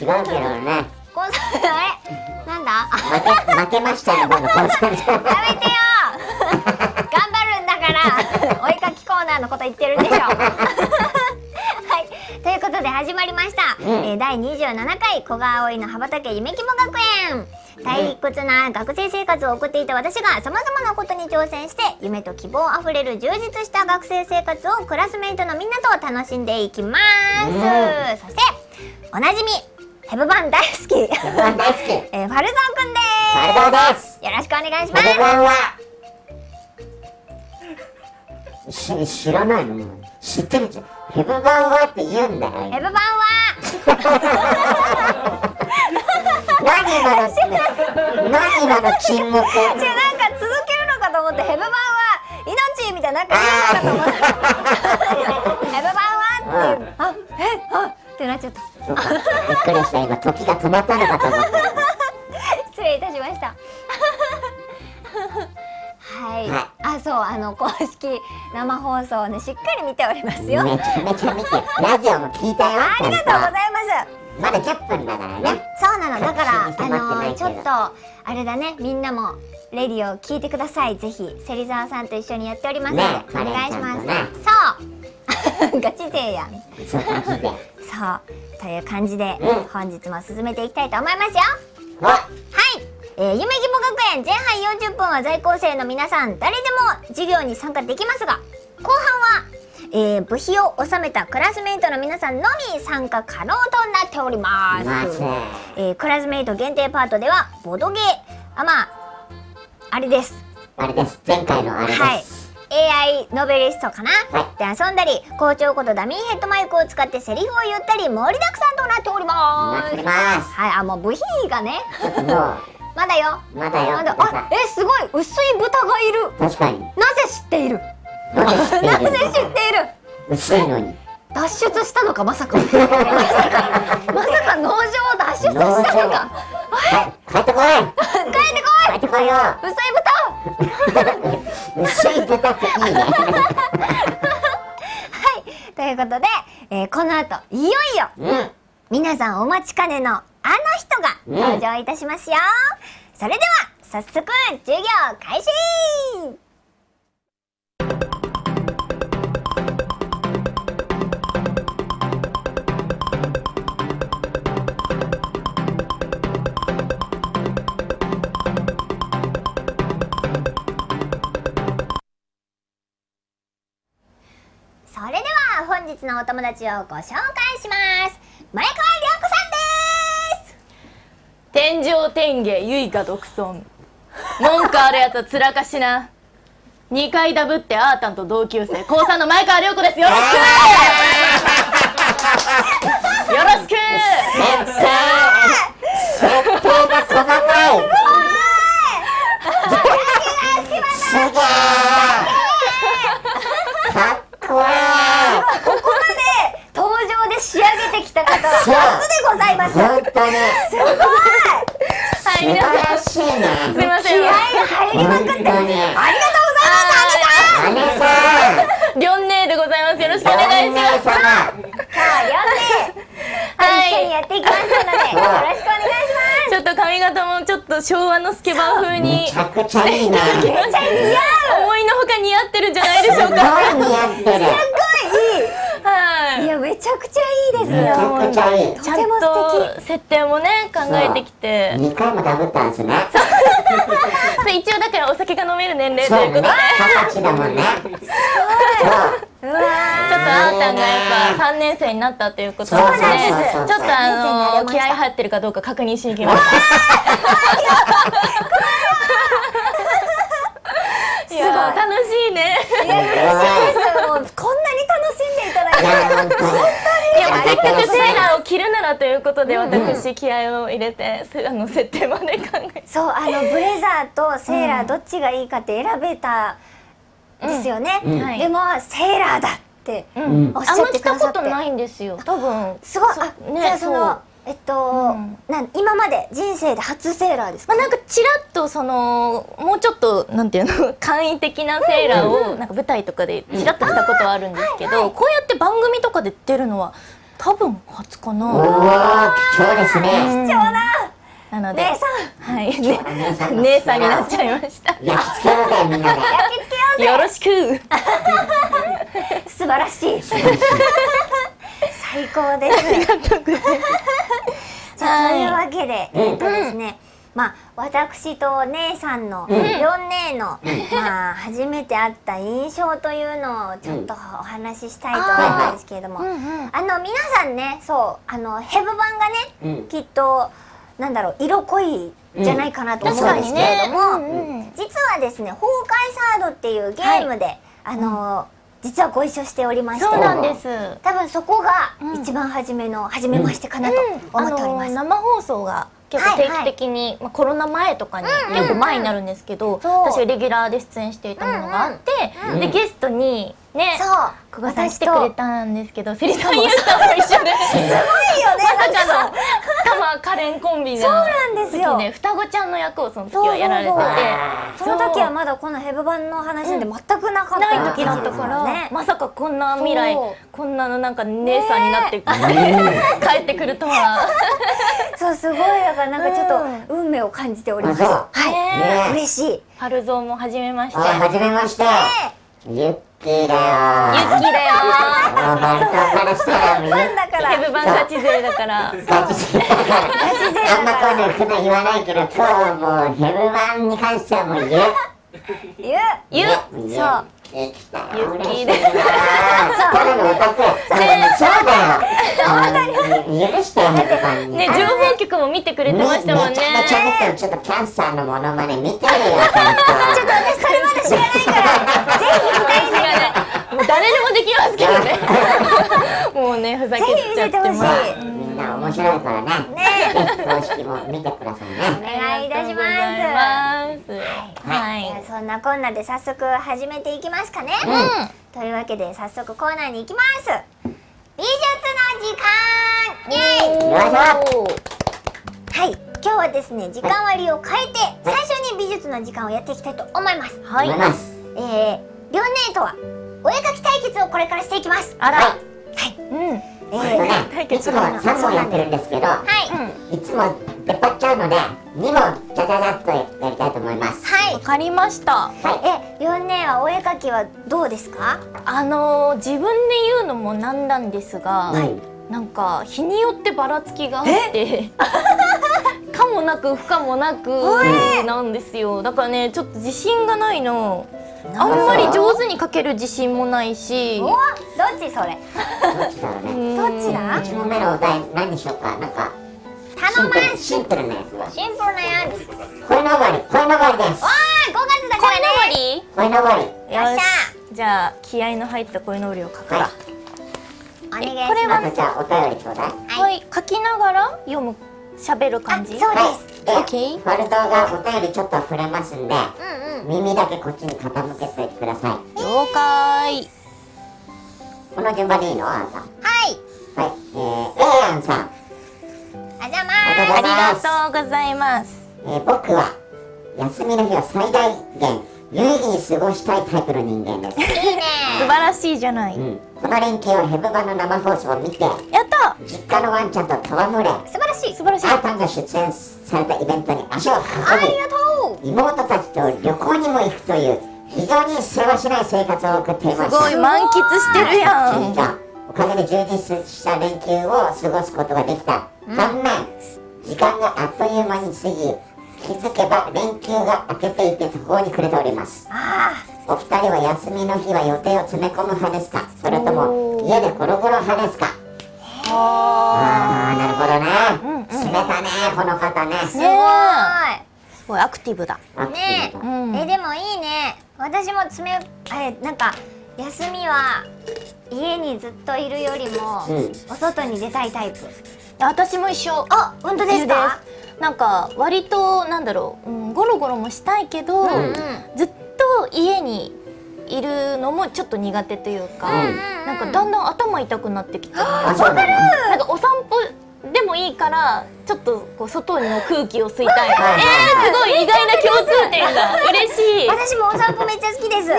違うけどね。高三あれなんだ？負け負けましたよこの高三やめてよ。頑張るんだから。お絵かきコーナーのこと言ってるんでしょ。はい。ということで始まりました、うん。えー第27回小川葵の羽ばたけ夢希望学園。退屈な学生生活を送っていた私がさまざまなことに挑戦して夢と希望あふれる充実した学生生活をクラスメイトのみんなと楽しんでいきます、うん。そしておなじみン大好き、大好き。ー、ファルゾーくんです。よろしくお願いします。こんばんは。し知らないの。知ってる？じゃんヘブバンはって言うんだよ。ヘブバンは。何今の何今の沈黙？じゃあなんか続けるのかと思ってヘブバンは。命みたいななんか言うのかと思ってヘブバンはっていうあえあってなっちゃった。びっくりした。今時が止まったのかと思った失礼いたしました。はい、はあそうあの公式生放送をねしっかり見ておりますよ、めちゃめちゃ見て。るラジオも聞いたよありがとうございます。まだ10分だからね。そうなの。だからあのちょっとあれだね。みんなもレディを聞いてください。ぜひ芹沢さんと一緒にやっておりますので、ねお願いします、カレ そう。ガチ勢やんそうマジでそうという感じで、うん本日も進めていきたいと思いますよ。わはい、えー、夢希望学園前半40分は在校生の皆さん誰でも授業に参加できますが後半は、えー、部費を納めたクラスメイトの皆さんのみ参加可能となっております。えー、クラスメイト限定パートではボドゲーあまああれです。あれです。前回のあれです、はい AI ノベリストかな、はで遊んだり校長ことダミーヘッドマイクを使ってセリフを言ったり盛りだくさんとなっております。はいあもう部費がね。まだよ。うまだよ。まだ。あえすごい。薄い豚がいる。確かに。なぜ知っている？なぜ知っている？薄いのに。脱出したのかまさか。まさか。まさか農場を脱出したのか。は帰ってこい。帰ってこい。帰ってこいよ。薄い豚。薄い豚っていいね。はい。ということで、えーこの後いよいようん。皆さんお待ちかねのあの人が登場いたしますよ、それでは早速授業開始のお友達をご紹介します前川涼子さんです天上天下唯我独尊。文句あるやつはつらかしな。2回ダブってあーたんと同級生。高3の前川涼子です。よろしくよろしく。先生設定が細かいすげえかっこいい仕上げてきた方はそう初でございます。す本当にごい。はい素晴皆さん。らしいねすいません。気合が入りまくってありがとうございます。姉さん。りょん。ねーでございます。よろしくお願いします。さんさあ呼んではい。一緒にやっていきます。のでよろしくお願いします。ちょっと髪型もちょっと昭和のスケバン風に。めちゃくちゃいいねすめっちゃ似合思いのほか似合ってるんじゃないでしょうごいか似合ってる。はいういやめちゃくちゃいいですめちゃよくちゃいい。ちゃんとても素と設定もね考えてきて。2回もダブったんですね。そう一応だからお酒が飲める年齢ということで。二十歳だもんね。そう。う。わちょっとあーたんがやっぱ3年生になったということで。ちょっとあの気合入ってるかどうか確認しに来ました。いやー楽しい。ね。ーいや嬉しいですもうこんなにいやせっかくセーラーを着るならということで私気合を入れてせあの設定まで考えて。そうあの ブレザーとセーラーどっちがいいかって選べたですよね、でもセーラーだってうん。おっしゃっあんま着たて。くださってことないんですよ。多分。すごい。あ、ねじゃあそのえっと、ん。なん今まで人生で初セーラーですか、まあ、なんかちらっとそのもうちょっとなんていうの？簡易的なセーラーをなんか舞台とかでちらっとしたことはあるんですけど、こうやって番組とかで出るのは多分初かおな。ー貴重ですね。貴重な！なので、姉さはい、ね姉さん姉さんになっちゃいました。焼き付けようぜみんなで よろしく。素晴らしい最高です。さあ というわけで、えっとですね、まあ私と姉さんの、四姉の、まあ初めて会った印象というのをちょっとお話ししたいと思うんですけれども、うんうん。あの皆さんねそうあのヘブ版がね、うん。きっとなんだろう色濃いじゃないかなと思うんですけれども、うん。うん実はですね「崩壊サード」っていうゲームで、あの実はご一緒しておりまして。そうなんです。多分そこがうん。一番初めの初めましてかなと思っております。あの生放送が結構定期的に、まあ、コロナ前とかに結構前になるんですけど、私がレギュラーで出演していたものがあって、うん。でゲストにね。そう。久我さん来てくれたんですけどセリさんユウさんも。一緒で。すごいよねまさかの玉カレンコンビそうのなんですよ。双子ちゃんの役をその時はやられてて。その時はまだこのヘブ版の話で全くなかったない時だったから、ね。まさかこんな未来こんなのなんか姉さんになって、帰ってくるとは。そう。すごいだからなんかちょっと運命を感じております。う。はい、ね嬉しい。春蔵も初めまして。あはじめましてユッキーだよユッキーだよもう本当からしたらみんなだから。ヘブ版ガチ勢だから。ガチ勢。だからあんまこういうの普段言わないけど今日はもうヘブ版に関してはもう言う。ゆゆそうそうで嬉しいなただのオタクそうだよ。許してよね、情報局も見てくれてましたもんね。めち。ゃめちゃ見てるちょっとキャンサーのモノマネ見てるよちょっと。私それまだ知らないからぜひ見たいんだけど。誰でもできますけどね。もうね、ふざけちゃってます。ぜひ見てほしいみんな面白いからねね公式も見てくださいねお願いいたします。はい。そんなこんなで早速始めていきますかね。というわけで早速コーナーに行きます。美術の時間はい、今日はですね時間割を変えて最初に美術の時間をやっていきたいと思います。はいえー、両姉とはお絵描き対決をこれからしていきます。あら。はいうん。えこれー、ねいつもは3問やってるんですけどはい、いつも出っ張っちゃうので2問じゃじゃじゃっとやりたいと思いますはいわ。かりました。はえ、両姉はお絵描きはどうですか？あのー、自分で言うのもなんなんですが、いはいなんか日によってばらつきがあって かもなく不可もなくなんですよだからねちょっと自信がないのあんまり上手に描ける自信もないし。お、どっちそれ？どっちだろうねどっちだ？1問目のお題何にしようか？なんか頼まルシンプルなやつは。シンプルなやつ。鯉のぼり鯉のぼりです。あー、5月だからね。り鯉のぼり。よっしゃ。じゃあ気合の入った鯉のぼりを描くはわお願いしこれます。あとじゃあお便りちょうだい。はい、書きながら読む喋る感じ？あそうはいです。でオッケーファルトがお便りちょっと触れますんでうんうん。耳だけこっちに傾けてください。了解。この順番でいいの？あなたはい。はい。えー、エイアンさん。あざまありがとうございありますがとうございます。えー僕は休みの日を最大限有意義に過ごしたいタイプの人間です、ー。いいね。素晴らしいじゃない、うん、この連休はヘブバの生放送を見てやった実家のワンちゃんと戯れ素晴らしい。素晴らしいあーたんが出演されたイベントに足を運ありがとう。び妹たちと旅行にも行くという非常に世話しない生活を送っていましたすごい満喫してるやんおかげで充実した連休を過ごすことができた、反面時間があっという間に過ぎ気づけば連休が明けていて途方に暮れております。あお二人は休みの日は予定を詰め込む派ですかそれとも家でゴロゴロ派ですか。あーなるほどね、詰めたねこの方ね。ー、すごねい。すごい。アクティブだ。アクティブ。だうん。えでもいいね。私も爪あれなんか休みは家にずっといるよりも、うん。お外に出たいタイプ。私も一緒。あ本当ですか？なんか割となんだろう、うん、ゴロゴロもしたいけど、うんうん。ずっと家にいるのもちょっと苦手というか、うんなんかだんだん頭痛くなってきてあそうだねなんかお散歩でもいいからちょっとこう外の空気を吸いたい、えはいー、すごい意外な共通点が。嬉しい。私もお散歩めっちゃ好きです。う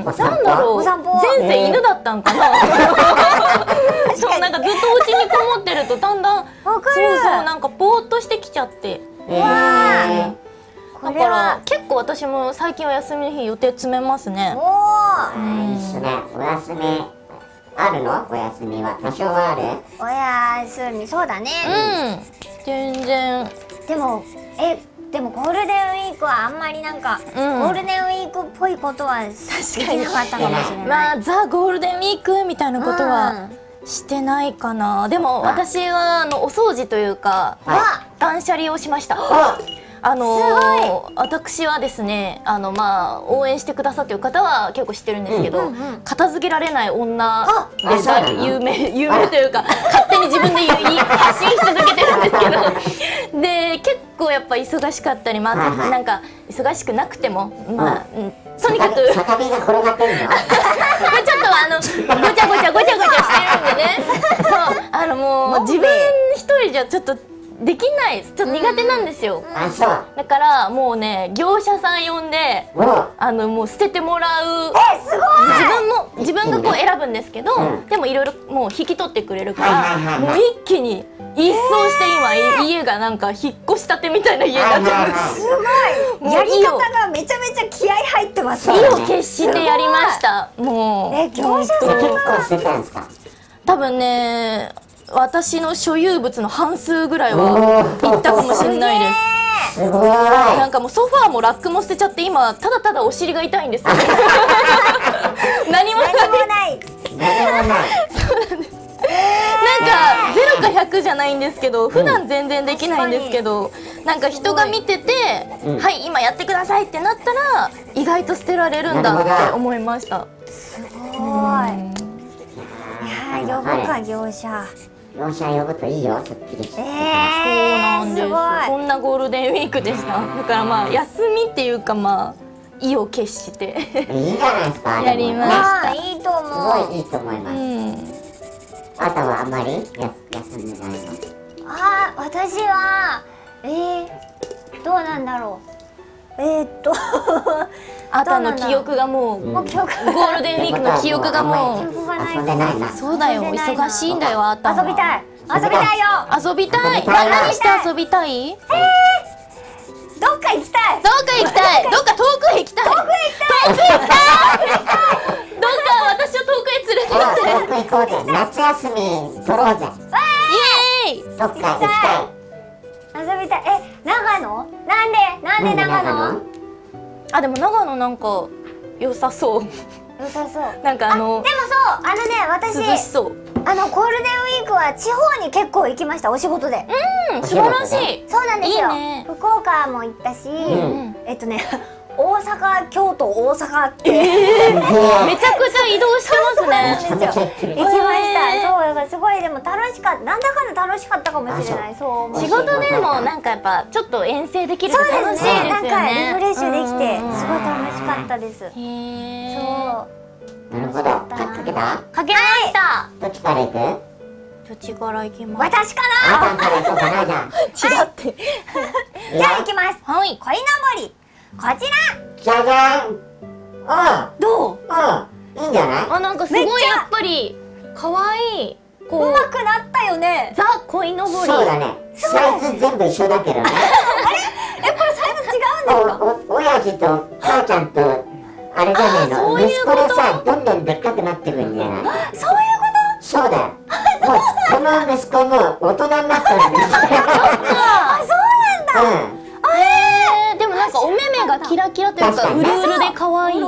ん、なんだろう。お散歩？前世犬だったんかな。そうなんかずっとお家にこもってるとだんだんそうる。そうなんかぼーっとしてきちゃって。えー。だから結構私も最近は休みの日予定詰めますね。おおいいっすね。お休みあるの？お休みは多少はある？おやすみそうだね、うん。全然。でもえでもゴールデンウィークはあんまりなんか、うん。ゴールデンウィークっぽいことはできなかったかもしれない、まあザ・ゴールデンウィークみたいなことはしてないかな。でもはい。私はあのお掃除というかは断捨離をしました。おあのー私はですねあのまあ応援してくださってる方は結構知ってるんですけど、うんうんうん。片付けられない女あで有名有名というか勝手に自分で言い発信し続けてるんですけど。で結構やっぱ忙しかったりまあなんか忙しくなくてもまあ、うん。とにかく ちょっとあのごちゃごちゃごちゃごちゃしてるんでね。そうあのもう自分一人じゃちょっとできないちょっと苦手なんですよ、あそう。だからもうね業者さん呼んでもうあのもう捨ててもらう。えすごい！自分も自分がこう選ぶんですけど、うん。でもいろいろもう引き取ってくれるから、はいはいはいはい。もう一気に一掃して今、家がなんか引っ越したてみたいな家になってます。すごい。やり方がめちゃめちゃ気合入ってます意を決してやりました。もう。え業者さん結構捨てたんですか？多分ね、私の所有物の半数ぐらいおはーいったかもしれないです。すごい。なんかもうソファーもラックも捨てちゃって今ただただお尻が痛いんですよ。何もない。何もない何もない。なんかゼロか100じゃないんですけど普段全然できないんですけど、なんか人が見てて、うんはい今やってくださいってなったら意外と捨てられるんだって思いました。すごいいやー呼ぶか業者業者呼ぶといいよ。すっきりして。えそう、なんですすごいそんなゴールデンウィークでした。だからまあ休みっていうかまあ意を決して。いいじゃないですか。やりましすああいいと思うすごいいいと思います。うん。あとはあまり休んでないの。あ私はえー、どうなんだろうえー、っと あとの記憶がもうもう記憶ゴールデンウィークの記憶がもう記憶がない遊んでないな。そうだよ忙しいんだよあた遊びたい遊びたいよ遊びたい遊びたいな何して遊びたいどっか行きたいどっか行きたいどっか遠くへ行きたい遠くへ行きたい遠くへ行きたいどっか私を遠くへ連れて行って遠く行こうぜ。夏休み取ろうぜ。イエーイどっか行きたい。遊びたい。え長野？なんで？なんで長野？あでも長野なんか良さそう。良さそう。なんかあのでもそう。あのね私涼しそう。あのゴールデンウィークは地方に結構行きました。お仕事で、うん素晴らしい。そうなんですよ。いいね。福岡も行ったし、ん。えっとね大阪京都大阪って、めちゃくちゃ移動してますね。行きました、そうだからすごいでも楽しかった。なんだかんだ楽しかったかもしれない。そう仕事でもなんかやっぱちょっと遠征できるとそう楽しいですよね。なんかリフレッシュできてすごい楽しかったです、へー。そう。なるほど。かかけた？かけました。どっちから行く？どっちから行きます？私かあなたんから行こうかなじゃちら って。あ。じゃあ行きます。はい。鯉のぼりこちらじゃじゃん。うんどう？うんいいんじゃない？あなんかすごいやっぱり可愛いこううまくなったよねザ鯉のぼりそうだね。サイズ全部一緒だけどね。えこれサイズ違うんですか？おお親父と母ちゃんとあれじゃねえの？ういうこと息子でさどんどんでっかくなってくんじゃない？そういうこそうだよ。もうこの息子も大人になったんです。あそうなんだうん。なんかお目目がキラキラというかうるうるで可愛い。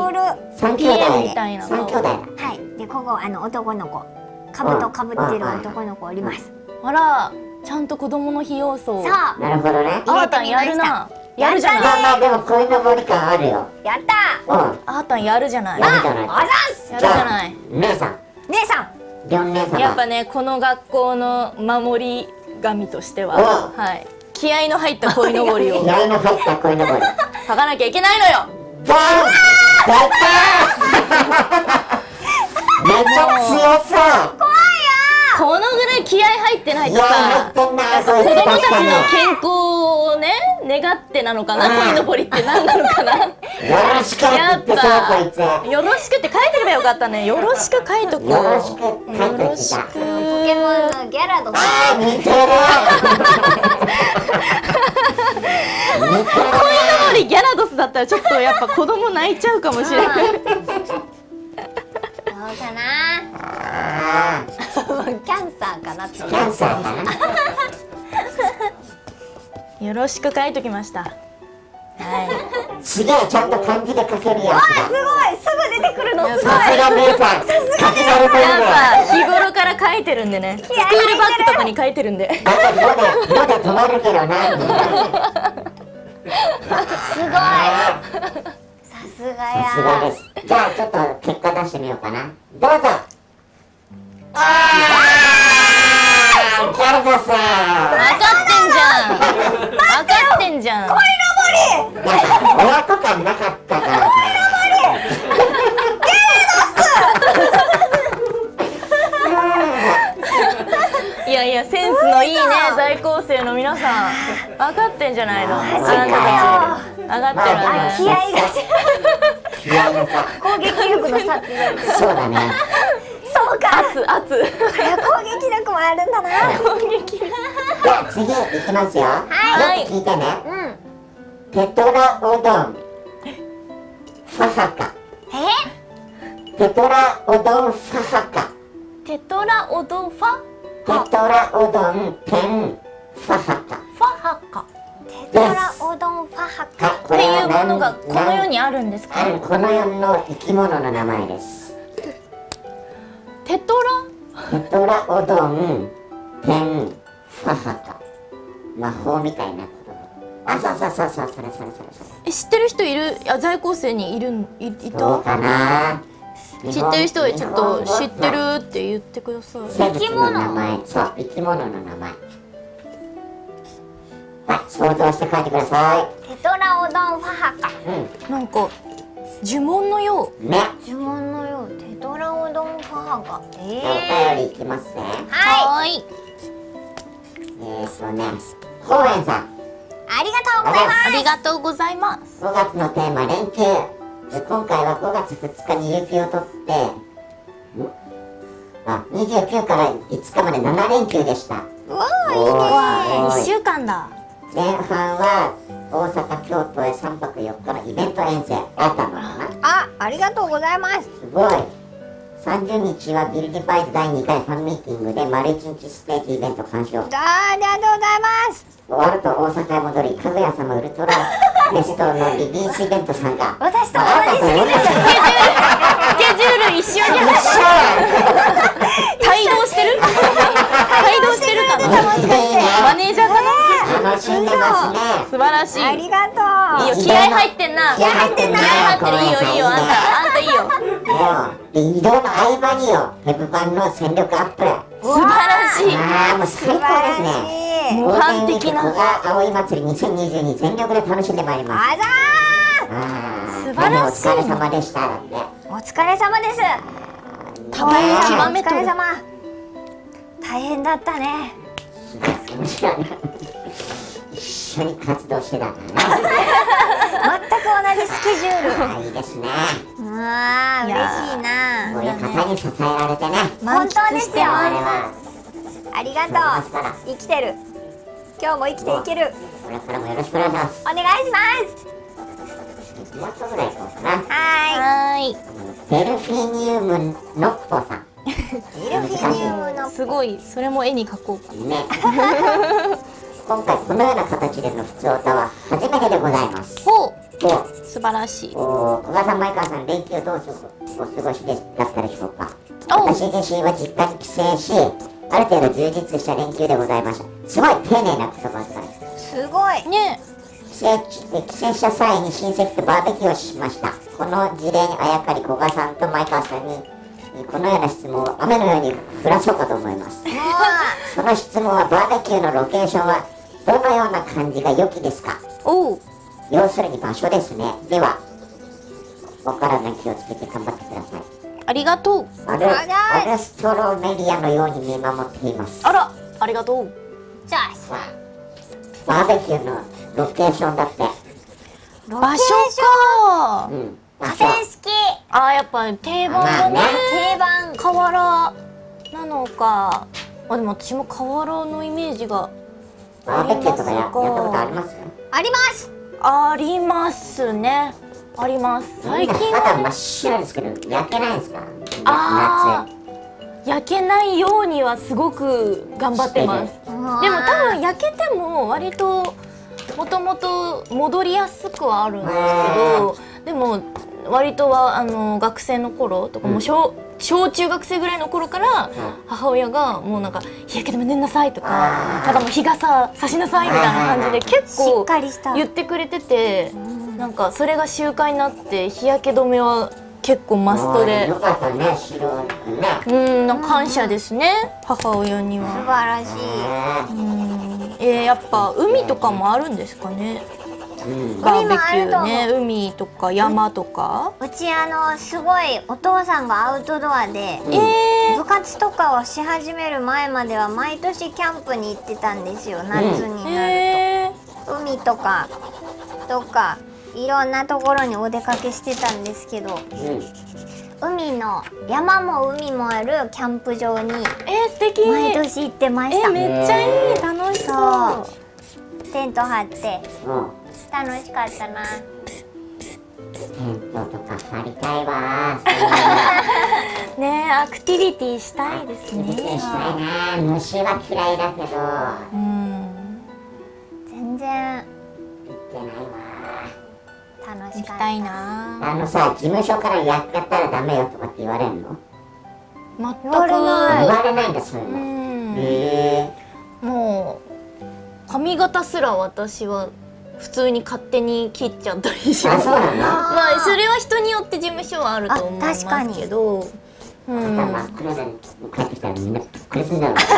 三兄弟。ピエロみたいな。三兄弟。だ。はい。でここあの男の子。兜かぶってる男の子おります。あらちゃんと子供の日要素を。そう。あなるほどね。ーたんやるな。やるじゃない。まあまあでも鯉のぼり感あるよ。やった。うん。あーたんやるじゃない。やるじゃない。あざっすやるじゃない。姉さん、姉さん。りょん姉様。やっぱねこの学校の守り神としては。お。はい気合の入った鯉のぼりを。気合の入った鯉のぼり。書かなきゃいけないのよ。バン！やったー！めっちゃ強そうこのぐらい気合入ってないとさ子供たちの健康をね願ってなのかなうん。鯉のぼりって何なのかな。よろしくって言ってそうこいつよよろしくって書いてればよかったね。よろしく書いとこう。よろしくポケモンのギャラド。スあー似てる。似てるね鯉のぼりギャラドスだったらちょっとやっぱ子供泣いちゃうかもしれない。どうかな。あキャンサーかなってーキャンサーかな。よろしく書いときました。はい。すげえちゃんと漢字で書けるやつすごい。すぐ出てくるのすごい。ださすが姉さん。書き慣れてるやっねぱ日頃から書いてるんでね。スクールバッグとかに書いてるんで。だまだまだ止まるけどなすごいさすがさすがでやすじゃあちょっと結果出してみようかなどうぞあーギャルドス分かってんじゃん。分かってんじゃん。なんか親子感なかったからさいやいやセンスのいいね在校生の皆さん。分かってんじゃないの？あなたたち上がってるわね気合が。気合のさ攻撃力の差そうだねそうか。圧圧。いや攻撃力もあるんだな。じゃあ次いきますよ。はい。よく聞いてね。うん。ペトラおどん。ファハカ。え？ペトラおどんファハカ。テトラオドファ？ペトラおどんペンファハカ。ファハカ。テトラオドンファハカ。っていうものがこの世にあるんですか？この世の生き物の名前ですテトラペトラおどんペンファハカ魔法みたいなあそうそうそうそうそれそれそれそれ。え知ってる人いる？あ在校生にいるんいいた？どうかな。知ってる人はちょっと知ってるるって言ってください。生物の名前。そう生き物の名前。はい想像して書いてくださテトラオドンファハうん。なんか呪文のよう。ね。呪文のよう。テトラオドンファハカえじゃあお便りいきますね。はーい。えーとね高円さん。いありがとうございます。ありがとう。ございます。5月のテーマ連休で今回は5月2日に有給を取って。ん？あ29から5日まで7連休でした。うわおー1おい。週間だ。前半は大阪京都へ3泊4日のイベント遠征あったのかな？あありがとうございます。すごい。30日はビルディバイズ第2回ファンミーティングで丸1日ステージイベント鑑賞ありがとうございます。終わると大阪へ戻りかぐや様ウルトラ フェストのリリースイベント参加。私と同あなたと同じじスケジュール一緒に 帯同してる帯同してるかな一緒いいねマネージャーかな楽しんでますね素晴らしい。ありがとう。いいよ。気合入ってんな。気合入ってんな。気合入ってるいいよ。いいよ。あんた。あんたいいよ。もうで移動の合間によ。ヘブ版の戦力アップ。素晴らしい。ああもう最高ですね。模範的な葵祭り2022全力で楽しんでまいります。あざあー。素晴らしい。お疲れ様でしただってーお疲れ様。です多分極おめとる疲れ様。大変だったね一緒に活動してたんだね。全く同じスケジュール。あーいいですね。あーいやー嬉しいな。こういう方に支えられてね。本当ですよ。我々はありがとう。生きてる。今日も生きていける。これからもよろしくお願いします。お願いします。もうちょっとぐらいいこうかな。はい。デルフィニウムノッポさ。んいミルフィニウムのすごい。それも絵に描こうか。ね 今回このような形での普通歌は初めてでございます。ほう。で素晴らしい。お古賀さん前川さん連休どうお過ごしでだったでしょうか。お私自身は実家に帰省しある程度充実した連休でございました。すごい丁寧な言葉遣い。ですすごい。ね。帰省した際に親戚とバーベキューをしました。この事例にあやかり古賀さんと前川さんにこのような質問を雨のように降らそうかと思います。もその質問はバーベキューのロケーションはどのような感じが良きですか？おう。要するに場所ですね。ではお体に気をつけて頑張ってください。ありがとう。オルオルストロメリアのように見守っています。あらありがとう。じゃあさあバーベキューのロケーションだって。場所か。うん場河所川敷。あーやっぱ定番だね。まあね。定番。河原なのか。あでも私も河原のイメージがバーベキューとかややったありますかことあります？あります。ありますね。あります。最近は肌真っ白ですけど焼けないんですか？あ焼けないようにはすごく頑張ってます。でも多分焼けても割ともともと戻りやすくはあるんですけどでも割とはあの学生の頃とかもう小小中学生ぐらいの頃から母親がもうなんか日焼け止め塗んなさいとかあー。なんかもう日傘さしなさいみたいな感じで結構かりした言ってくれててなんかそれが習慣になって日焼け止めは結構マストで。よかったね白くねうん感謝ですね母親に素は。晴らしい。うん。えー、やっぱ海とかもあるんですかね？うんバーベキ海もあると思う。ューね海とか山とか、うちあのすごいお父さんがアウトドアでうん。え部活とかをし始める前までは毎年キャンプに行ってたんですよ夏にー、なるえと、海とかとかいろんなところにお出かけしてたんですけどうん。海の山も海もあるキャンプ場にー、えー、素敵。毎年行ってました。えめっちゃいい。楽しそう。テント張ってうん楽しかったな。テントとか張りたいわ。ねえアクティビティしたいですー。したねいな。虫は嫌いだけど、うん。全然。行ってないわ。楽しかった。行きたいなあのさ、事務所からやっちゃったらダメよとかって言われるの？全く。言われない。言われないんだ、そういううの。ん。へもう髪型すら私は普通に勝手に切っちゃったりしま。まあそれは人によって事務所はあると思いまあ確かにすけど、うん、頭真っ黒で帰ってきたらみんなびっくりするんだろう。確か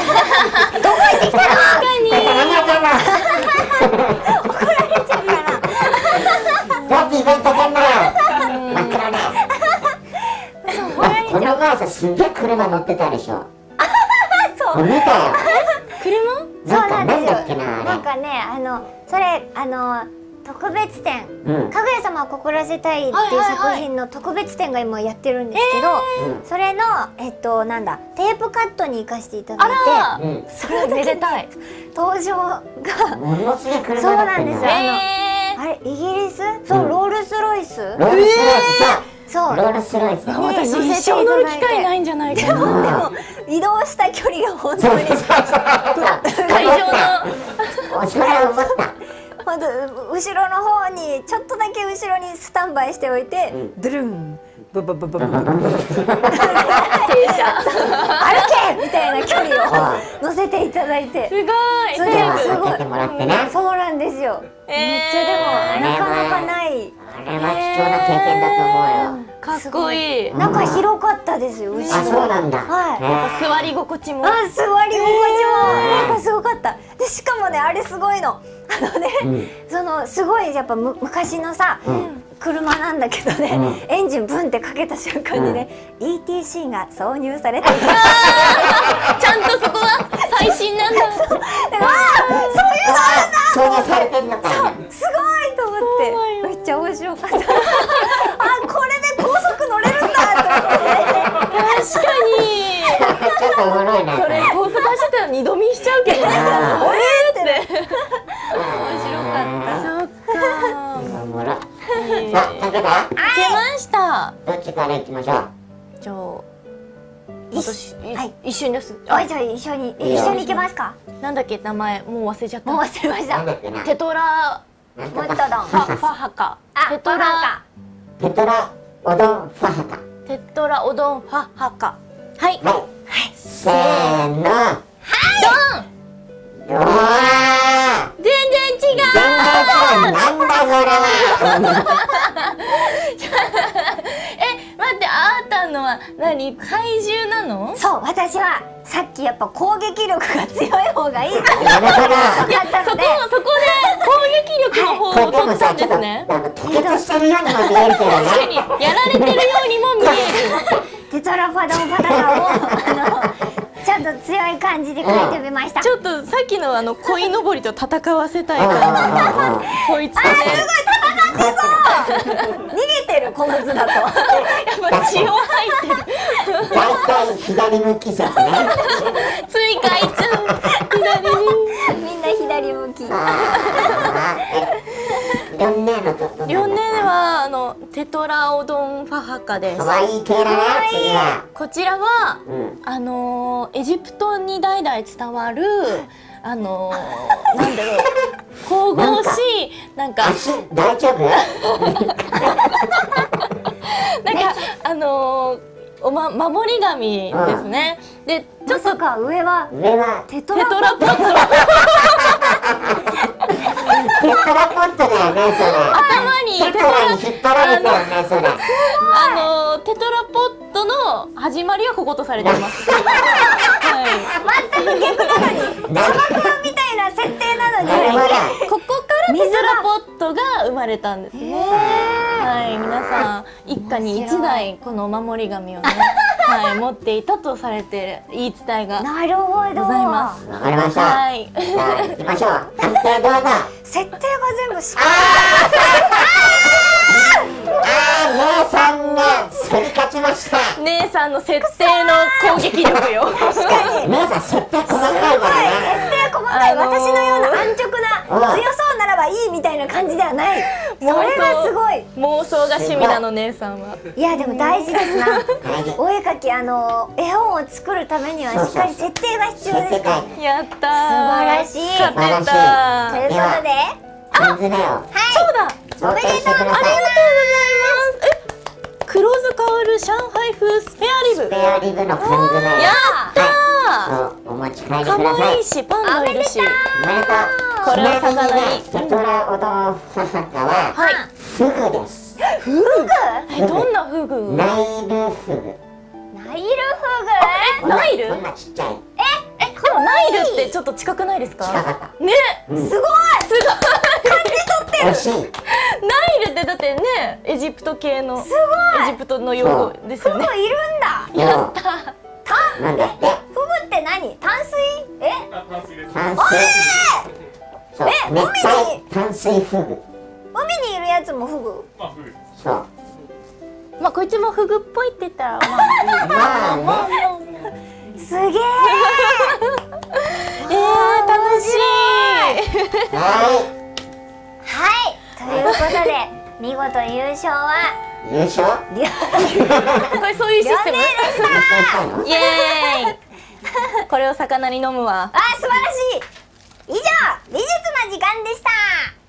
に怒られちゃうから。どってイベントやんのよ。真っ黒で。この前さ、すんげえ車乗ってたでしょ。そう見たよ。車？そうなんですよ。なんかねあのそれあの特別展。うん「かぐや様を告らせたい」っていう作品の特別展が今やってるんですけど、うんそれのえっとなんだテープカットに行かせていただあいてら、うん。それめでたい。登場がそうなんですよ。えあれイギリス？そう、うん。ロールスロイス？ロールスロイス。さ、そう。ロールスロイス。ー、私一生乗る機会ないんじゃないかな。でも移動した距離が本当に そうそうそうそう。会場のおそれは思った。本当後ろの方にちょっとだけ後ろにスタンバイしておいて、うんドゥルンブブブブブブ停車歩けみたいな距離を乗せていただいてすごいそれでもすごい。そうなんですよ、えーめっちゃでもなかなかないあれは貴重な経験だと思うよ。かっこいいなんか広かったですよ後ろあ、そうなんだ。はいい。座り心地もあ座り心地もなんかすごかったでしかもねあれすごいのあのね、うん。そのすごいやっぱむ昔のさ、うん。車なんだけどね、うエンジンブンってかけた瞬間にね、ETC が挿入されていて ちゃんとそこは最新なんだ。わあそういうの挿入されてんのかいな。すごいと思ってめっちゃ面白かった。あこれで高速乗れるんだと思って。確かに。ちょっとおもろいな。それ。高速走ってたら二度見しちゃうけどねそっかさあ、武田、いけました。どっちから行きましょう？じゃあ私、いはい。一瞬です。おいじゃあ一緒に一緒に行けますか。なんだっけ名前もう忘れちゃった。もう忘れました。なんだっけな？テトラなんとかもっとどんファハカ。あテトラ。テトラオドンファハテトラオドンファハカ。はい。タ。はい。せーの。ドン。うわー。全然違う全然違う。なんだこれは。え待ってあーたのは何怪獣なの？そう私はさっきやっぱ攻撃力が強い方がいいっ。たのでそこそこで攻撃力の方を取ったんですねあの、吐血してるようにも見えるけど確かにね。やられてるようにも見える テトラファドンパタナをあのちょっと強い感じで書いてみました。ちょっとさっきのあの鯉のぼりと戦わせたいうんうん感うんうんじこいつとね逃げてるこの図だと。やっぱ血を吐いてる。大体左向き説ねつい？書いちゃう。左に。みんな左向き。あーえリョンネーのとどんな両年はあのテトラオドンファハカです。可愛い系だな次はこちらはうん。あのーエジプトに代々伝わる あのーなんだろう。神々しいなんか。足大丈夫？なんかあのーおま守り神ですね。でちょっとまさか上は上はテトラテトラポットのテトラポットだよねそれ頭にテトラに引っ張られてるねそれあのーテトラポットの始まりはこことされてます。はい。全く逆なのになるみたいな設定なのにここからテトラポットが生まれたんですね。はい、皆さん一家に一台このお守り神をね、はい、持っていたとされてる言い伝えがなるほど。ございます。わかりました。はい。じゃあ行きましょう。判定どうぞ。設定が全部し あー姉さんが競り勝ちました。姉さんの設定の攻撃力よ。姉さん設定細かいからね。設定細かい、あのー私のような安直なうん強そうならばいいみたいな感じではない。それがすごい。妄想が趣味なの姉さんは。いやでも大事ですな。大事。お絵かきあの絵本を作るためにはしっかり設定が必要ですかやったー。素晴らしい。勝て素晴らしい。とたいうことで缶詰をそうだ。想定してくださいありがとうございます。え、黒酢香る上海風スペアリブ。スペアリブの缶詰をやったそうお持ち帰りください愛いし、パンもいるし。おめでとうこれは魚にちなみねテトラオドンファハカははい。フグですフグ？え、どんなフグ？ナイルフグナイルフナイル？こんなちっちゃいえ、でもナイルってちょっと近くないですか？近かった。ね、グすごい！惜しい。ナイルってだってね、エジプト系の。すごい！エジプトの用語ですよね。フグいるんだ。でもなんだって？フグって何？淡水？え？淡水そう。え熱海に？帯淡水フグ。海にいるやつもフグ？そうまあ、こいつもフグっぽいって言ったら、まあ。まあねまあまあすげええー、楽しい。ははいということで見事優勝はい優勝これそういうシステム。イエーイ。これを魚に飲むわ。あ素晴らしい以上美術の時間でした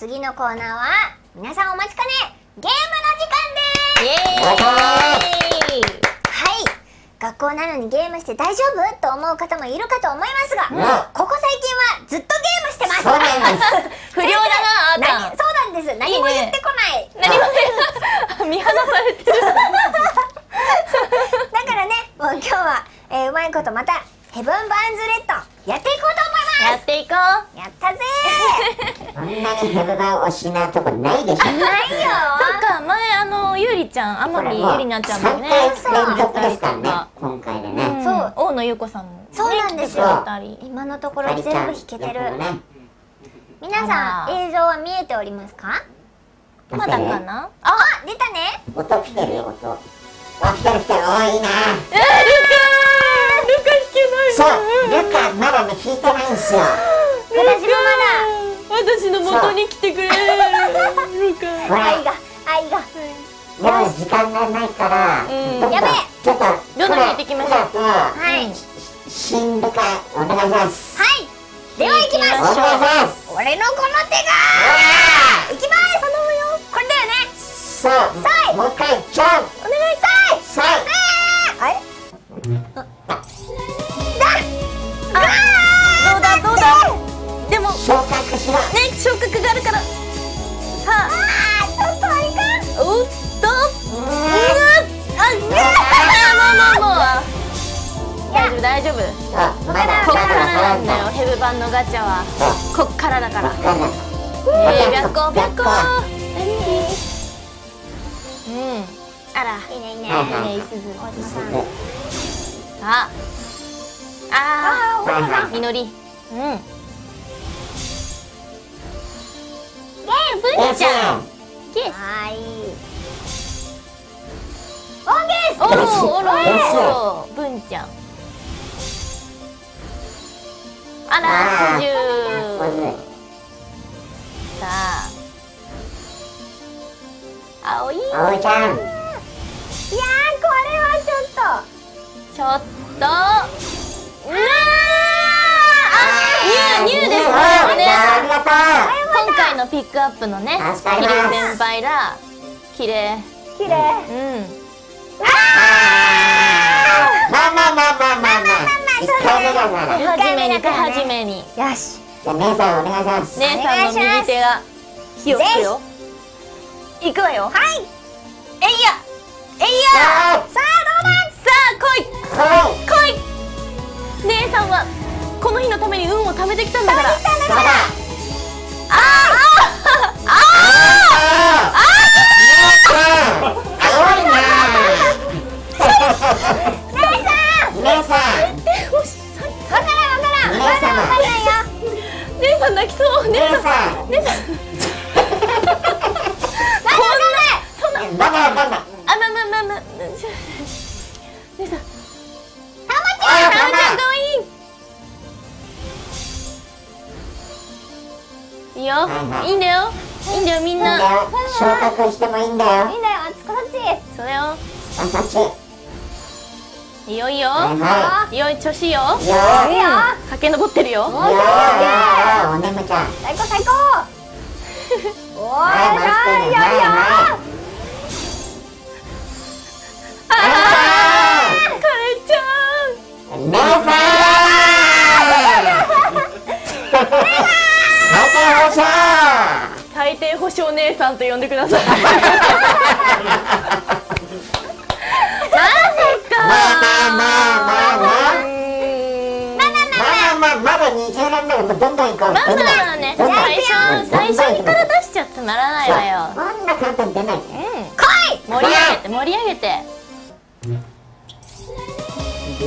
次のコーナーは皆さんお待ちかねゲームの時間ですイエーイ。はい学校なのにゲームして大丈夫と思う方もいるかと思いますが、うんここ最近はずっとゲームしてます不良だな、あー何たん。そうなんです何も言ってこない何もね、見放されてる。だからねもう今日は、えーうまいことまたヘブン・バーンズ・レッドやっていこうと思いまやっていこう。すやったぜ。こんなにヘブバン推しなとこないでしょ。ーないよ。そっか、前あのゆりちゃん、天海ゆりなちゃんもね。3回連続ですからね今回でね。かそう。うん大野優子さんもね。そうなんですよ。今のところ全部弾けてる。ね。皆さん映像は見えておりますか？まだかな？あ出たね。音来てるよ音。あ来てる来てる。おいいな。えー、そうルカまだね弾いてないんすよ私もまだ。私の元に来てくれるルカほら愛が愛が。もう時間がないから、うん。やべえ。ちょっとどんどん弾いていきましょううはい新ルカお願いしますはいでは行きますお願いします俺のこの手が行きます頼むよこれだよねさあもう一回ジャンお願いさいさあああどうだどうだ？でも昇格しろね昇格があるから。さあ。あちょっとあれおっと。うわあっもうもうもう。大丈夫？大丈夫こっからなんだよヘブ版のガチャは。こっからだから。えー、白光白光うん。あら。いいねいいね。いいねいすず。さんあ。ああみのり。うん。レンちゃん。ゲスはー。い。オンゲー。スおろおろゲスおろ文ちゃん。あらあー。十さあ。青い葵ちゃん。いやーこれはちょっと。ちょっとうわーあニューニューですね。今回のピックアップのねキリ先輩ら綺麗。綺麗。うん。うまあまあまあまあまあまあ一回目だから手始めに手始めによしじゃあ姉さんお願いします姉さんの右手が火を吹くよいくわよはいえいやえいやさあどうださあ来い来い姉さんはこの日のために運を貯めてきたんだから。あーあーあああ姉さん姉さん泣きそう姉さん姉さんこんなそんなまだわかんないあまままま姉さんああたまちゃんかわいいいいよ。はいはいいいんだよ。いいんだよみんな。よ昇格してもいいんだよ。いいんだよあっちこっち。そうだよあそっち。いいよいいよ。はいはいよい調子いいよ。いいよ。いいよ。駆け上ってるよ。いいよ。おねむちゃん。最高最高。おーはいよいいよ。はいはい。カレちゃん姉さん最低保証最低保証姉さんと呼んでください。なぜかまあまあまあまあうーんまあまあまあまだ20年だからどんどん行こうまあどんどんまあね最初最初にから出しちゃつまらないわよこんな簡単出ないうん盛り上げて盛り上げてちょ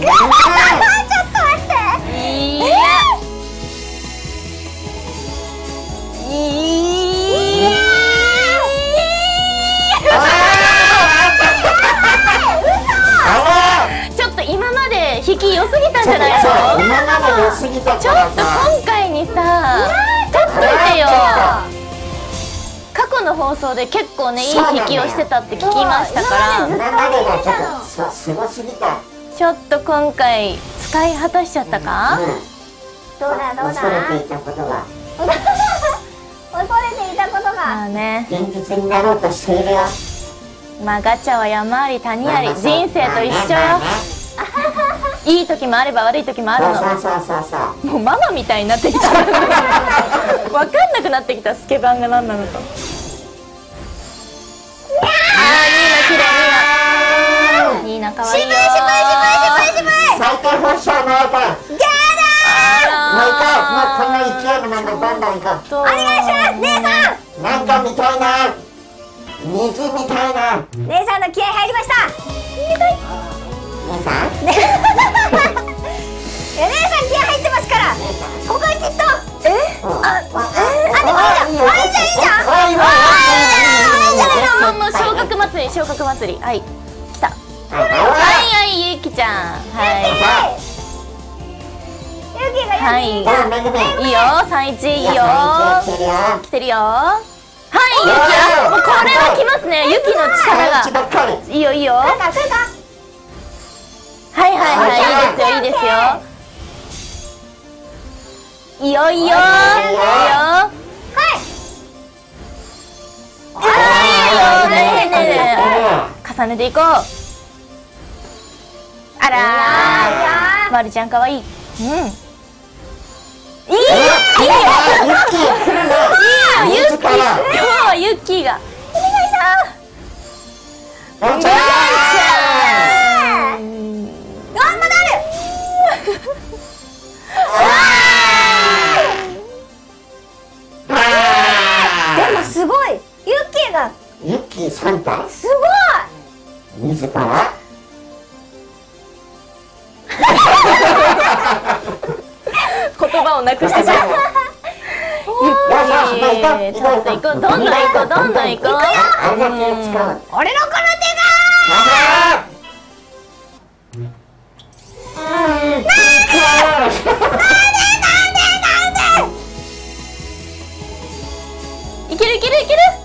っと今まで引き良すぎたんじゃないのちょっと今回にさ取っといてよ過去の放送で結構ねいい引きをしてたって聞きましたか。ら今までがちょっとすごすぎたちょっと今回使い果たしちゃったか？うん。どうだどう恐れてだいたことが。恐れていたことまがあね。現実になろうとしているよ。まあガチャは山あり谷あり人生と一緒よ。まあねいい時もあれば悪い時もあるの。そうそうそうそうそう。もうママみたいになってきた。わかんなくなってきた。スケバンが何なのかニーナ綺麗ニーナニーナ可愛いよ最低保証のやつあもう行こうもうこらの勢いのままどんどん行こーお願いします姉さんうなんか見た。いな虹みた。いな姉さんの気合入りました。姉さんいや姉さん気合入ってますからここはきっとえああでもいいじゃんあいいじゃんいいじゃんあいいじゃんもうもう昇格祭り昇格祭りはい来た。はいはいゆきちゃんはユキがいユキはめぐめいいいよ三一いいよ来てるよ来てるよはい。ゆきあもうこれは来ますねゆきの力一がい。い。よい。い。よはい。はい。はい。い。い。ですよい。い。ですよい。い。よい。い。よい。い。よはい。あーい。い。よねえねえねえ重ねてい。こうあらまるちゃん可愛いうん。いい。いい。ユッキーもうユッキーが。お願いだンちゃん。頑張るでもすごい。ユッキーが。ユッキーサンタすごい。自ら言葉をなくしてしまうえーちょっと行こう。どんどん行こう。どんどん行こう。俺のこの手いけるいけるいける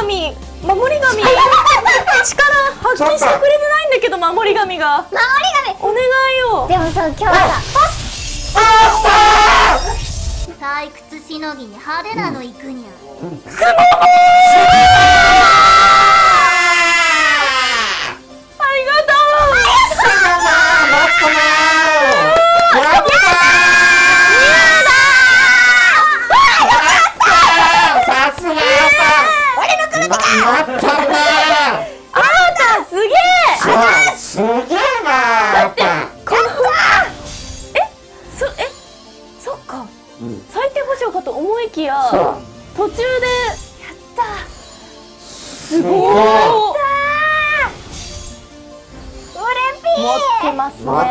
神守り神。力発揮してくれてないんだけど守り神が。が守りお願いよ。神でもさ今日さ退屈しのぎに派手なの行くにゃ。あ俺の車だ持ってるねうあすげえそうすげえなあんたこのえそえそっか。うん。最低保障かと思いきや途中でやったすすごい。持ってますね持ってま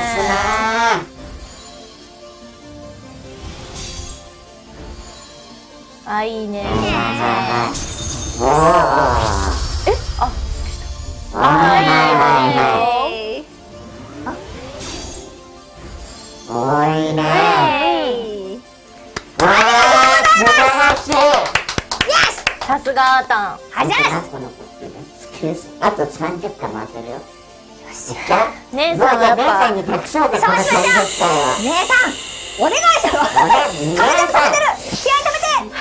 すなあいいねえあはいはいはいはい多いねわあ素晴らしいさすがあーたんはじゃあと何個残ってるスキルスあと30回回せるよよしゃ姉さんやっもうね姉さんに託そうでこの30回姉さんお願いします俺姉さん気合い止めて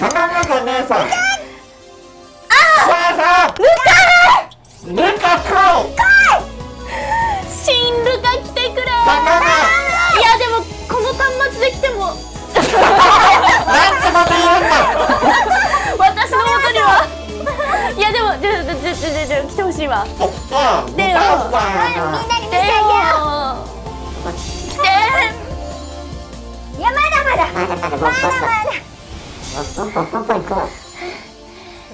頼むぜ姉さんルカ来い。シンルが来てくれ。い頼やでもこの端末で来ても。む なんてこと言うんだ 私の元には。いやでもちょちょちょちょちょ来てほしいわでよ見たいじゃんあのみんなに見せて来ていやまだまだまだまだボンボンボンボンボンボンボン行こ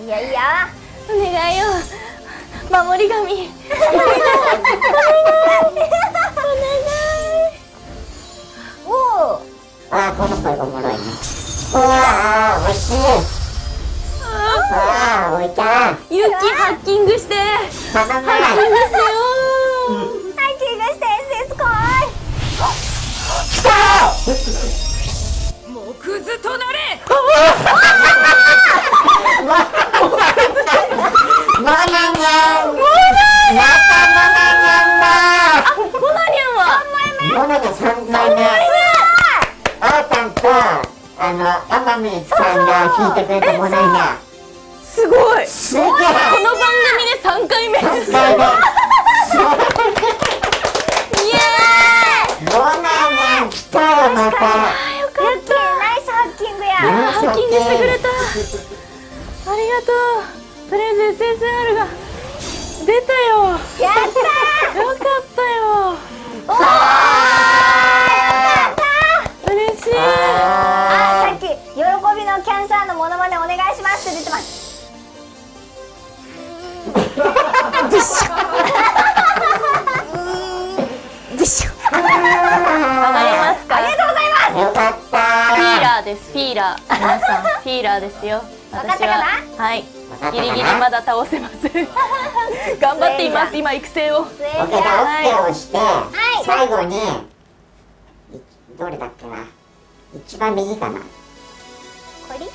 いやいやお願いよ守り神。おおうああこの声おもろいね。うわあ惜しい。ああ置いた勇気ハッキングして。ハッキングしてよハッキングして SS 来 モナニャンモナニャンまたモナニャンだモナニャンはモナニャン3枚目あーたんとあの天海さんが弾いてくれたモナニャンすごいすげえこの番組で3回目イエ3回目モナニャン来たよまたーイよかっいナイスハッキングやハッキングしてくれたありがとう。とりあえず SSR が出たよ。やったよかったよ。嬉しい。あさっき喜びのキャンサーのモノマネお願いしますって出てます。わかりますかありがとうございますです。フィーラー。皆さん。フィーラーですよ。わかったかな？はい。ギリギリまだ倒せます 頑張っています今育成を。だオッケーをして、い最後にいどれだっけな？一番右かな？これ？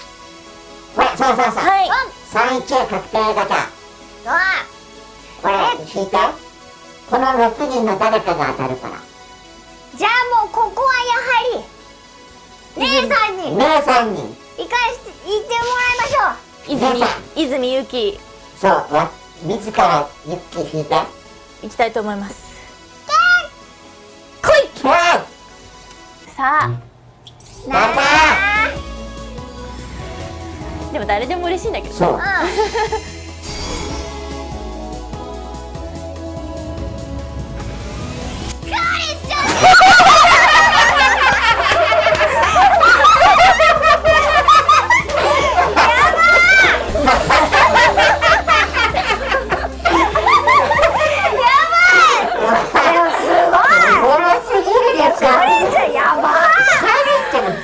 これそうそうそう、はい。三一確定型。わ。これ引いて。この6人の誰かが当たるから。じゃあもうここはやはり姉さんに。姉さんに。行かして行ってもらいましょう。泉泉ゆきそうわ自らユッキー引いて。行きたいと思います。キ。ャーさあ。なんだ。でも誰でも嬉しいんだけど。そう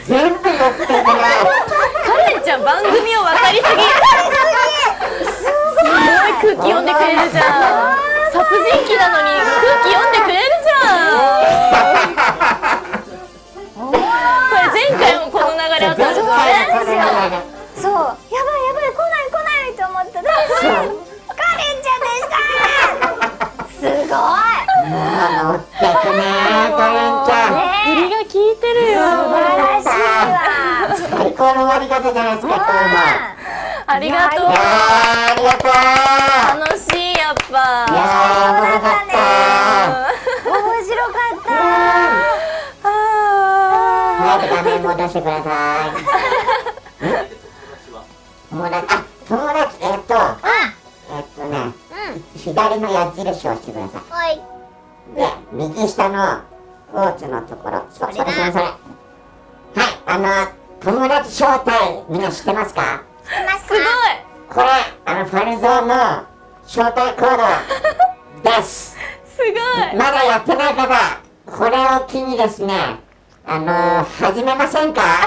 全部やってるカレンちゃん番組を分かりすぎ。すごい空気読んでくれるじゃん殺人鬼なのに空気読んでくれるじゃんこれ前回もこの流れあったんですよそうやばいやばい来ない来ないと思ったらカレンちゃんでしたすごい。乗ってくねカレンちゃん。ね振りが効いてるよ。素晴らしいわ。最高の終わり方じゃないですか今ありがとう。いやーありがとう。楽しいやっぱ。いやーおもろかった。面白かった。あ早く画面戻してください。友達、あ、友達、えっと、えっとね、左の矢印を押してくださおいい。で、右下の大津のところ、そ、それそれそれ。はい、あの、友達招待、みんな知ってますか？すすごい。これ、あの、ファルゾーの招待コードです。すごい。まだやってない方、これを機にですね、あの始めませんか？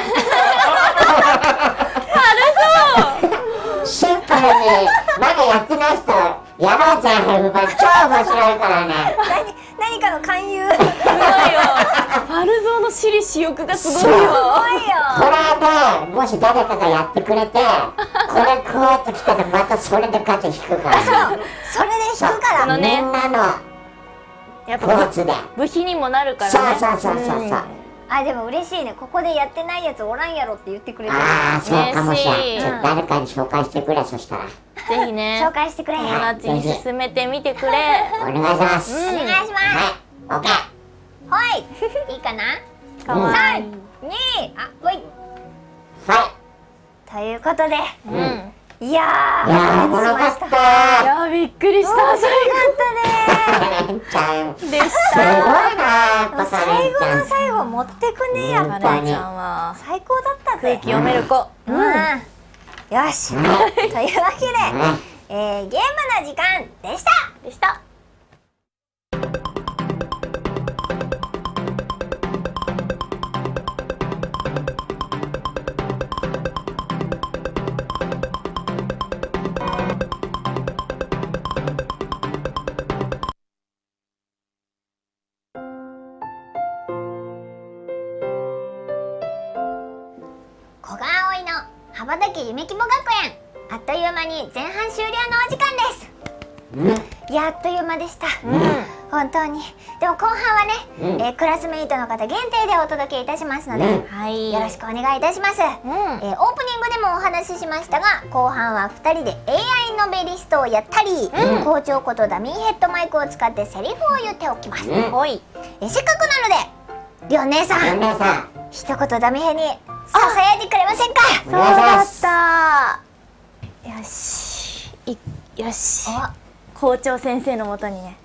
シンプルに、まだやってない人、やろうぜ、ヘブバ超面白いからね。何何かの勧誘。すごいよ。ファルゾーの私利私欲がすごいよ。すごいよ。これで、もし誰かがやってくれて、これ食おうと来たら、またそれで勝ち引くから。ね。それで引くから。このね。みんなのやっぱ。部費にもなるからね。そうそうそうそうそう。あでも嬉しいね。ここでやってないやつおらんやろって言ってくれてる。ああ、そうかもしれん。嬉しい。ちょっと誰かに紹介してくれ、そしたら。ぜひね。紹介してくれ。友お願達に勧めてみてくれ。お願いします。うん。はいいします。オッケー。はい。いいかな？かわいい。2あほい。はということで。うんいやーおもろかっした。いやびっくりした面白かったね。カレンちゃん。すごいでしな、最後の。最後持ってくねやっぱたカレンちゃんは最高だったぜ空気読める子。うん。よし。というわけで、えー、ゲームの時間でした。でした間に前半終了のお時間です。うん。やっという間でした、本当に。でも後半はね、うん。えークラスメイトの方限定でお届けいたしますので、うん。はい。よろしくお願いいたします、うん。えーオープニングでもお話ししましたが後半は2人で AI ノベリストをやったり、うん。校長ことダミーヘッドマイクを使ってセリフを言っておきます、うん。ほい。えーせっかくなのでりょう姉さん皆さん、一言ダミヘにささやいてくれませんか？お願いします。よし。いよし。校長先生のもとにね。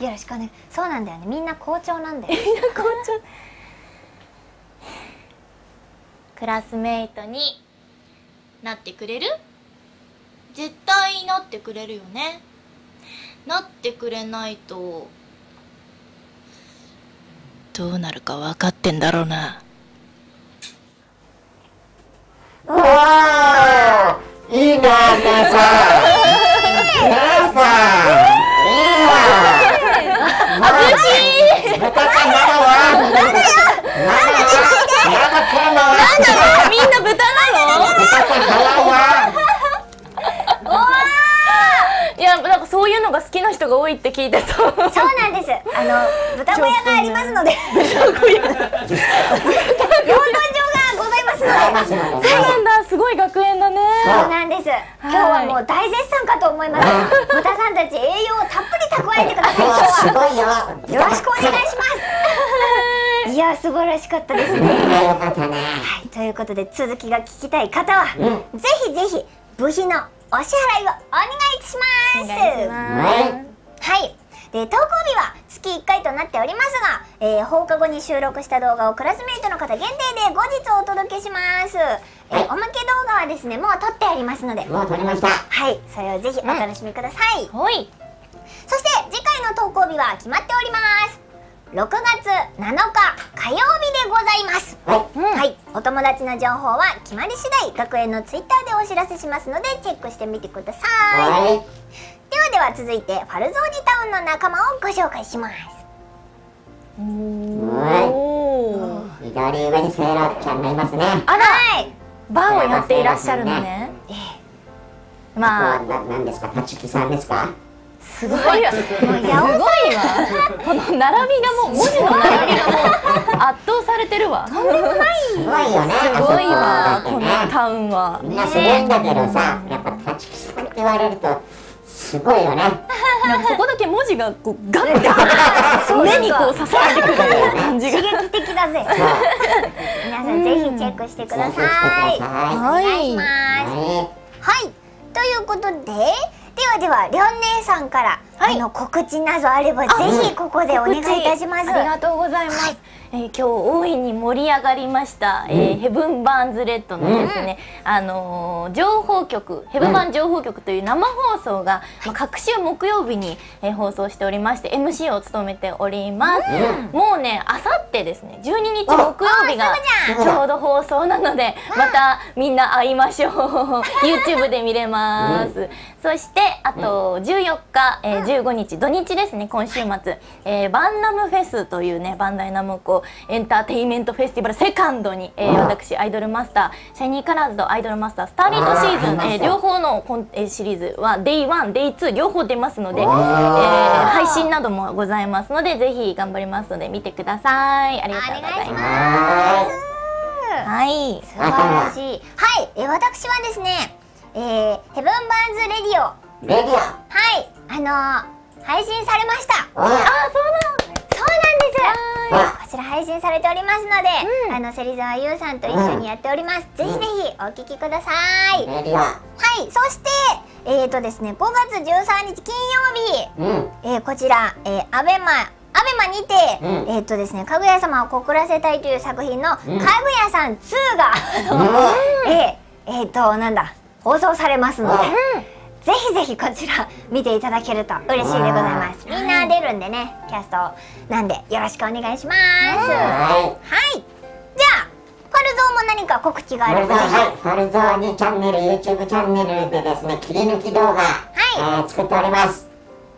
い。よろしくお願い。そうなんだよね。みんな校長なんだよ。校長。クラスメイトになってくれる？絶対なってくれるよね。なってくれないとどうなるか分かってんだろうな。おーそういうのが好きな人が多いって聞いてたそうなんですあの豚小屋がありますので。養豚場がございますので。ございますので。そうなんだすごい学園だね。そうなんです。今日はもう大絶賛かと思います。豚さんたち栄養をたっぷり蓄えてください。今す日はよ。よろしくお願いします。いや素晴らしかったですね。よかったね。はい。ということで続きが聞きたい方は、うぜひぜひ部費のお支払いをお願いします。はい。で投稿日は月1回となっておりますが、えー放課後に収録した動画をクラスメイトの方限定で後日お届けします、えーおまけ動画はですねもう撮ってありますので。もう撮りました。はいそれをぜひお楽しみください、ほい。そして次回の投稿日は決まっております。6月7日火曜日でございます。はい。はい、お友達の情報は決まり次第学園のツイッターでお知らせしますのでチェックしてみてください。はい。ではでは続いてファルゾーニタウンの仲間をご紹介します。おー。左上にセーラーちゃんがいますね。あらはいバーをやっていらっしゃるのね。まあ。ここはな何ですか？立木さんですか？すごいわすごいわこの並びがもう文字の並びがもう圧倒されてるわ。すすごいよねごいわこのタウンは。みんなすごいんだけどさやっぱ立木さんって言われるとすごいよね。なんかそこだけ文字がこうガンって 目にこう刺さってくる感じが。刺激的だぜ。皆さんぜひチェックしてください。チェックしてください。お願い。しますははい。ということでではではりょん姉さんから、あの告知などあればぜひここでお願いいたします。ありがとうございます、えー今日大いに盛り上がりました、えーヘブン・バーンズ・レッドのですね、あのー情報局ヘブバン情報局という生放送が、まあ、各週木曜日に、えー放送しておりまして MC を務めております、もうねあさってですね12日木曜日がちょうど放送なのでまたみんな会いましょう。YouTube で見れます、そしてあと14日、えー15日土日ですね今週末、えーバンナムフェスというねバンダイナムコエンターテインメントフェスティバルセカンドに、えー私アイドルマスターシャイニーカラーズとアイドルマスタースターリットシーズン、えー両方のコン、えーシリーズは Day1、Day2 両方出ますので、えー配信などもございますのでぜひ頑張りますので見てください。ありがとうございいます。ははい。素晴らしい。はい。え私はですねえー、ヘブン・バーンズ・レッドはい。レディあのー、配信されました。オおいそうなんですわこちら配信されておりますので、あの芹沢優さんと一緒にやっております、ぜひぜひお聞きください、はい。そしてえーとですね5月13日金曜日。オうん。えーこちら、えー、アベマアベマにて、うん。えっ、とですね、かぐや様を告らせたいという作品の、かぐやさん2が、あのえー、えーと、なんだ、放送されますので、ぜひぜひこちら見ていただけると嬉しいでございます。みんな出るんでね、キャストなんでよろしくお願いします。は。はいじゃあ、ファルゾーも何か告知があファルゾーれば。はいファルゾー2チャンネル YouTube チャンネルでですね切り抜き動画、えー作っております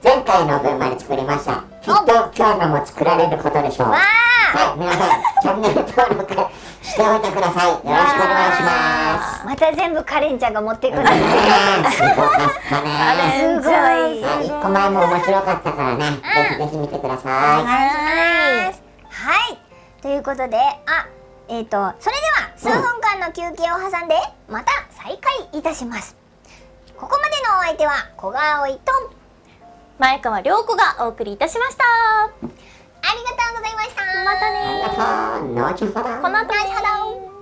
前回の分まで作りましたきっと今日のも作られることでしょう。はい皆さんチャンネル登録しておいてください。よろしくお願いします。また全部カレンちゃんが持っていくんですすごかったね。すごい。はい1個前も面白かったからね。ぜひぜひ見てくだおさ願い。はい。ということで、あ、えっ、と、それでは数分間の休憩を挟んで、また再開いたします。ここまでのお相手は小川葵と、前川涼子がお送りいたしました。ありがとうございました。またねこの後ね